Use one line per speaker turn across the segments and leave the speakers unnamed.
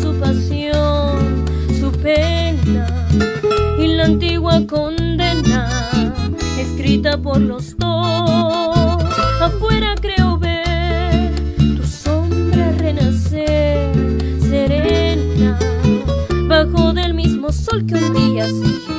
su pasión, su pena y la antigua condena escrita por los dos. Afuera creo ver tu sombra renacer serena bajo del mismo sol que un día siguió.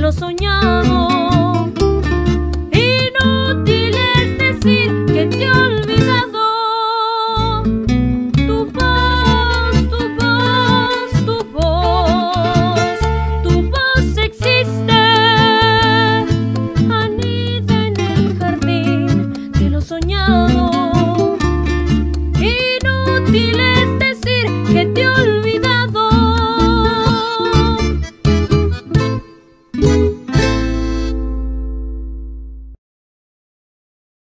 Lo soñado.